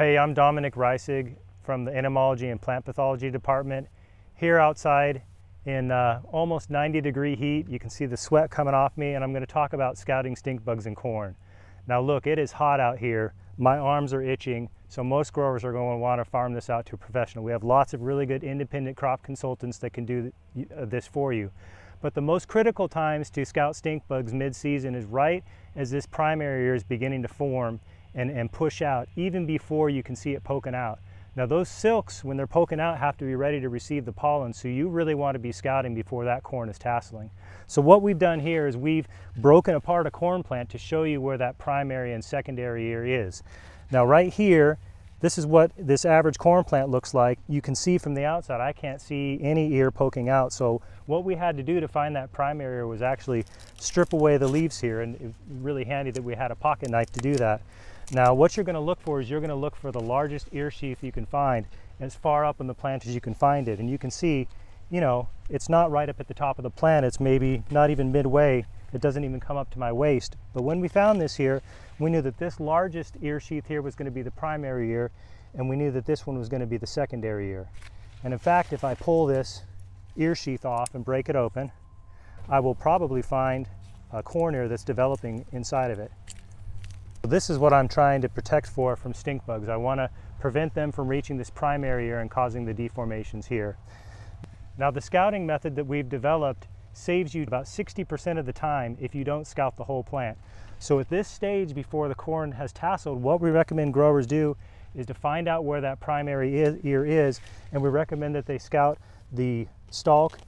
Hey, I'm Dominic Reisig from the Entomology and Plant Pathology Department. Here outside in uh, almost 90 degree heat, you can see the sweat coming off me and I'm going to talk about scouting stink bugs in corn. Now look, it is hot out here. My arms are itching, so most growers are going to want to farm this out to a professional. We have lots of really good independent crop consultants that can do uh, this for you. But the most critical times to scout stink bugs mid-season is right as this primary ear is beginning to form and, and push out, even before you can see it poking out. Now those silks, when they're poking out, have to be ready to receive the pollen, so you really want to be scouting before that corn is tasseling. So what we've done here is we've broken apart a corn plant to show you where that primary and secondary ear is. Now right here, this is what this average corn plant looks like. You can see from the outside, I can't see any ear poking out. So what we had to do to find that primary ear was actually strip away the leaves here, and really handy that we had a pocket knife to do that. Now what you're going to look for is you're going to look for the largest ear sheath you can find as far up in the plant as you can find it. And you can see, you know, it's not right up at the top of the plant. It's maybe not even midway. It doesn't even come up to my waist. But when we found this here, we knew that this largest ear sheath here was going to be the primary ear, and we knew that this one was going to be the secondary ear. And in fact, if I pull this ear sheath off and break it open, I will probably find a corn ear that's developing inside of it. This is what I'm trying to protect for from stink bugs. I want to prevent them from reaching this primary ear and causing the deformations here. Now the scouting method that we've developed saves you about 60% of the time if you don't scout the whole plant. So at this stage before the corn has tasseled, what we recommend growers do is to find out where that primary ear is and we recommend that they scout the stalk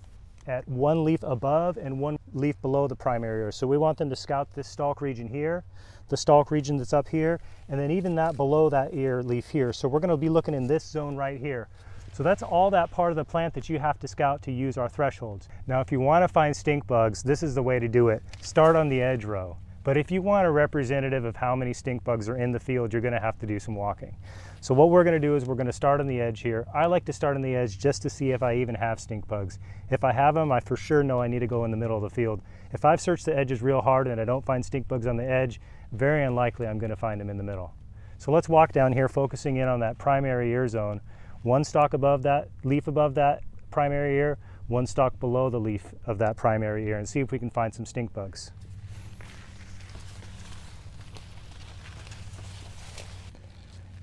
at one leaf above and one leaf below the primary ear. So we want them to scout this stalk region here, the stalk region that's up here, and then even that below that ear leaf here. So we're gonna be looking in this zone right here. So that's all that part of the plant that you have to scout to use our thresholds. Now if you wanna find stink bugs, this is the way to do it. Start on the edge row. But if you want a representative of how many stink bugs are in the field, you're gonna have to do some walking. So what we're gonna do is we're gonna start on the edge here. I like to start on the edge just to see if I even have stink bugs. If I have them, I for sure know I need to go in the middle of the field. If I've searched the edges real hard and I don't find stink bugs on the edge, very unlikely I'm gonna find them in the middle. So let's walk down here focusing in on that primary ear zone. One stalk above that, leaf above that primary ear, one stalk below the leaf of that primary ear and see if we can find some stink bugs.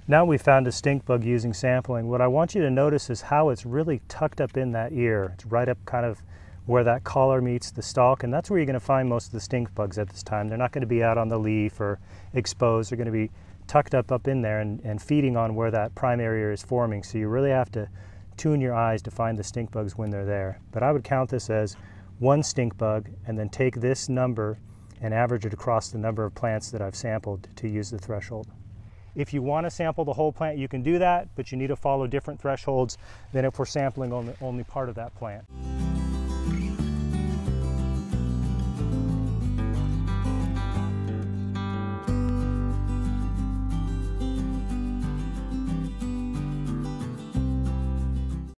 Now we found a stink bug using sampling. What I want you to notice is how it's really tucked up in that ear. It's right up kind of where that collar meets the stalk, and that's where you're going to find most of the stink bugs at this time. They're not going to be out on the leaf or exposed. They're going to be tucked up up in there and, and feeding on where that primary ear is forming. So you really have to tune your eyes to find the stink bugs when they're there. But I would count this as one stink bug and then take this number and average it across the number of plants that I've sampled to use the threshold. If you want to sample the whole plant, you can do that, but you need to follow different thresholds than if we're sampling only, only part of that plant.